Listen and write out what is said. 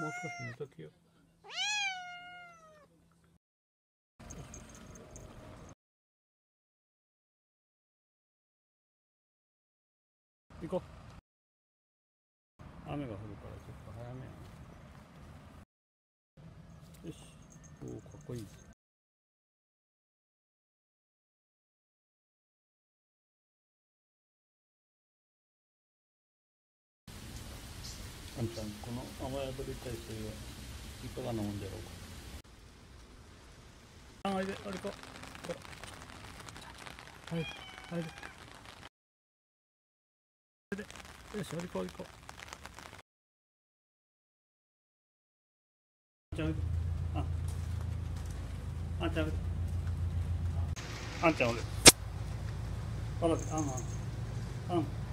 もう少し寝ときよ。行こう。雨が降るからちょっと早めやな。よし。おお、かっこいい。あんちゃん、この雨宿り体制はいかがなもんじゃろうか。あ、おいで、おりこ。ほらはい、おいで。おいで。よし、おりこ、おりこ。あんちゃん、あ。あんちゃん、あんちゃん、おいで。ほら、あん、あん。あん。